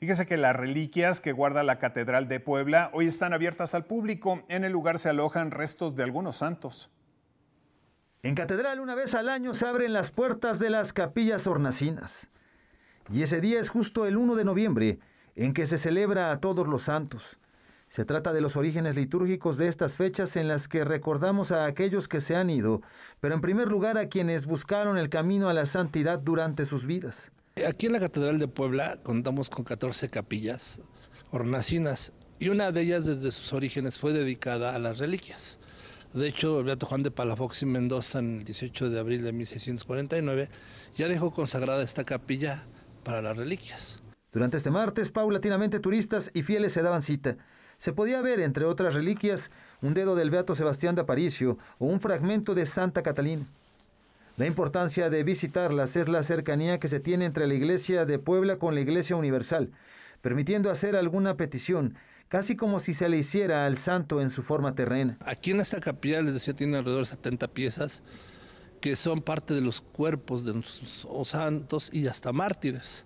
Fíjese que las reliquias que guarda la Catedral de Puebla hoy están abiertas al público. En el lugar se alojan restos de algunos santos. En Catedral una vez al año se abren las puertas de las capillas hornacinas. Y ese día es justo el 1 de noviembre, en que se celebra a todos los santos. Se trata de los orígenes litúrgicos de estas fechas en las que recordamos a aquellos que se han ido, pero en primer lugar a quienes buscaron el camino a la santidad durante sus vidas. Aquí en la Catedral de Puebla contamos con 14 capillas hornacinas y una de ellas desde sus orígenes fue dedicada a las reliquias. De hecho, el Beato Juan de Palafox y Mendoza en el 18 de abril de 1649 ya dejó consagrada esta capilla para las reliquias. Durante este martes, paulatinamente turistas y fieles se daban cita se podía ver, entre otras reliquias, un dedo del Beato Sebastián de Aparicio o un fragmento de Santa Catalina. La importancia de visitarlas es la cercanía que se tiene entre la Iglesia de Puebla con la Iglesia Universal, permitiendo hacer alguna petición, casi como si se le hiciera al santo en su forma terrena. Aquí en esta capilla, les decía, tiene alrededor de 70 piezas que son parte de los cuerpos de nuestros santos y hasta mártires.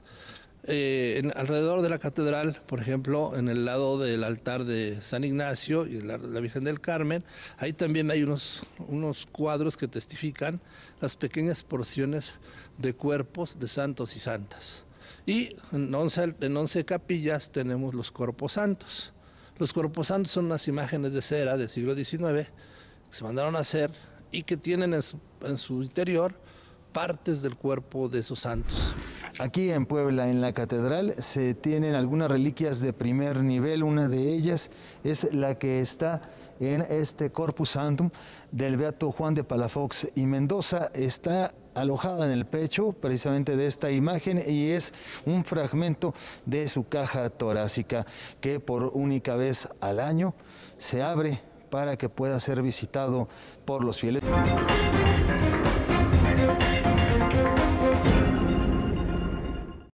Eh, alrededor de la catedral, por ejemplo, en el lado del altar de San Ignacio y la, la Virgen del Carmen, ahí también hay unos, unos cuadros que testifican las pequeñas porciones de cuerpos de santos y santas. Y en 11, en 11 capillas tenemos los cuerpos santos. Los cuerpos santos son unas imágenes de cera del siglo XIX que se mandaron a hacer y que tienen en su interior partes del cuerpo de esos santos. Aquí en Puebla, en la catedral, se tienen algunas reliquias de primer nivel. Una de ellas es la que está en este Corpus Santum del Beato Juan de Palafox y Mendoza. Está alojada en el pecho precisamente de esta imagen y es un fragmento de su caja torácica que por única vez al año se abre para que pueda ser visitado por los fieles.